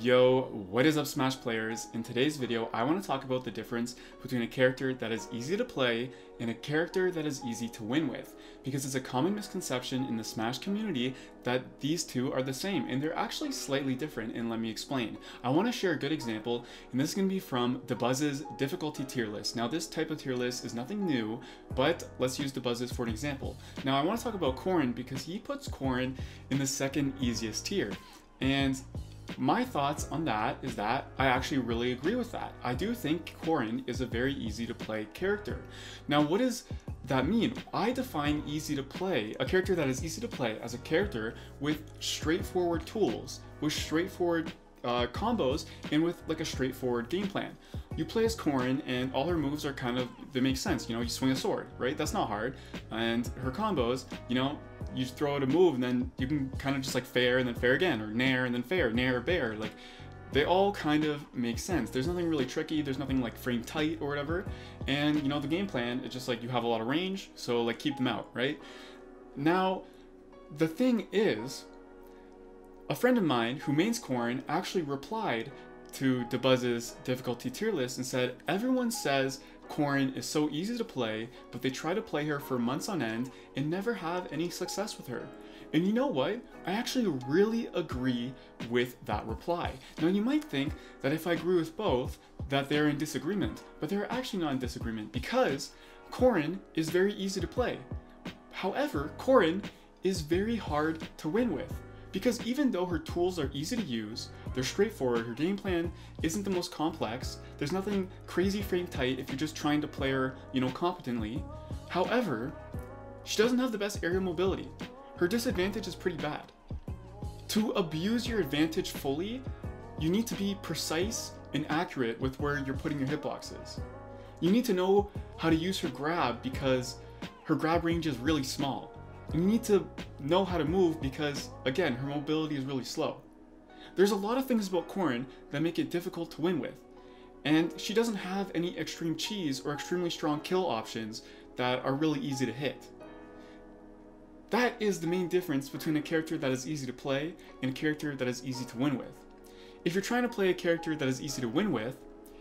Yo, what is up Smash players? In today's video, I want to talk about the difference between a character that is easy to play and a character that is easy to win with, because it's a common misconception in the Smash community that these two are the same, and they're actually slightly different, and let me explain. I want to share a good example, and this is going to be from Dabuz's difficulty tier list. Now this type of tier list is nothing new, but let's use Dabuz's for an example. Now I want to talk about Corrin because he puts Corrin in the second easiest tier, and my thoughts on that is that I actually really agree with that. I do think Corrin is a very easy to play character. Now, what does that mean? I define easy to play, a character that is easy to play as a character with straightforward tools, with straightforward uh, combos, and with like a straightforward game plan. You play as Corrin, and all her moves are kind of, they make sense. You know, you swing a sword, right? That's not hard. And her combos, you know, you throw out a move and then you can kind of just like fair and then fair again or nair and then fair, nair, bair. Like they all kind of make sense. There's nothing really tricky. There's nothing like frame tight or whatever. And you know, the game plan, it's just like you have a lot of range. So like keep them out, right? Now, the thing is, a friend of mine who mains Corrin actually replied to Dabuz's difficulty tier list and said, everyone says Corrin is so easy to play, but they try to play her for months on end and never have any success with her. And you know what? I actually really agree with that reply. Now you might think that if I agree with both, that they're in disagreement, but they're actually not in disagreement because Corrin is very easy to play. However, Corrin is very hard to win with. Because even though her tools are easy to use, they're straightforward, her game plan isn't the most complex, there's nothing crazy frame tight if you're just trying to play her, you know, competently. However, she doesn't have the best aerial mobility. Her disadvantage is pretty bad. To abuse your advantage fully, you need to be precise and accurate with where you're putting your hitboxes. You need to know how to use her grab because her grab range is really small. You need to know how to move because, again, her mobility is really slow. There's a lot of things about Corrin that make it difficult to win with, and she doesn't have any extreme cheese or extremely strong kill options that are really easy to hit. That is the main difference between a character that is easy to play and a character that is easy to win with. If you're trying to play a character that is easy to win with,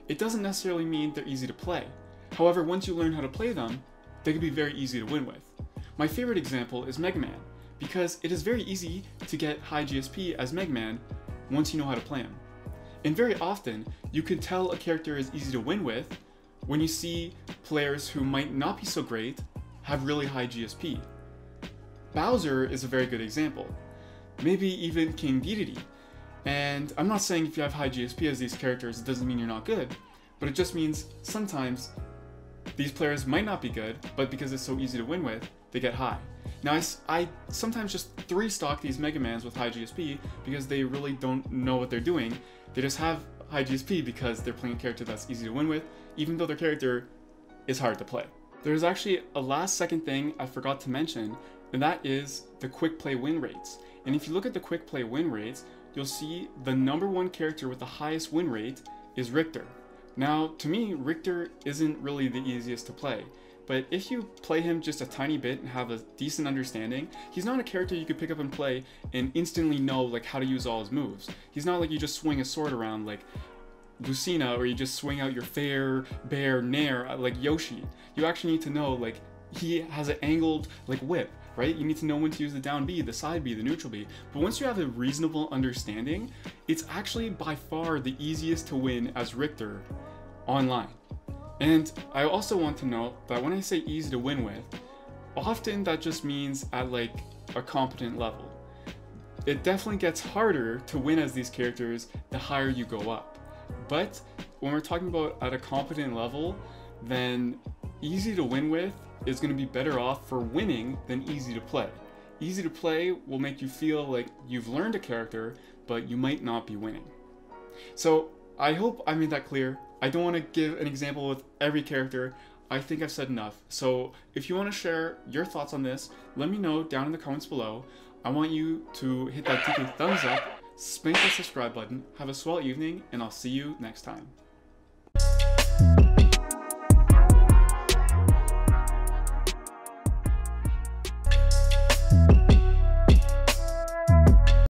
it doesn't necessarily mean they're easy to play. However, once you learn how to play them, they can be very easy to win with. My favorite example is Mega Man, because it is very easy to get high GSP as Mega Man once you know how to play him. And very often, you can tell a character is easy to win with when you see players who might not be so great have really high GSP. Bowser is a very good example. Maybe even King Dedede. And I'm not saying if you have high GSP as these characters, it doesn't mean you're not good, but it just means sometimes these players might not be good, but because it's so easy to win with, they get high. Now, I, I sometimes just three stock these Mega Mans with high GSP because they really don't know what they're doing. They just have high GSP because they're playing a character that's easy to win with, even though their character is hard to play. There's actually a last second thing I forgot to mention, and that is the quick play win rates. And if you look at the quick play win rates, you'll see the number one character with the highest win rate is Richter. Now, to me, Richter isn't really the easiest to play. But if you play him just a tiny bit and have a decent understanding, he's not a character you could pick up and play and instantly know like how to use all his moves. He's not like you just swing a sword around like Lucina or you just swing out your fair, bair nair uh, like Yoshi. You actually need to know like he has an angled like whip, right? You need to know when to use the down B, the side B, the neutral B. But once you have a reasonable understanding, it's actually by far the easiest to win as Richter online. And I also want to note that when I say easy to win with, often that just means at like a competent level. It definitely gets harder to win as these characters the higher you go up. But when we're talking about at a competent level, then easy to win with is going to be better off for winning than easy to play. Easy to play will make you feel like you've learned a character, but you might not be winning. So I hope I made that clear. I don't want to give an example with every character. I think I've said enough. So if you want to share your thoughts on this, let me know down in the comments below. I want you to hit that thumbs up, smash the subscribe button, have a swell evening, and I'll see you next time.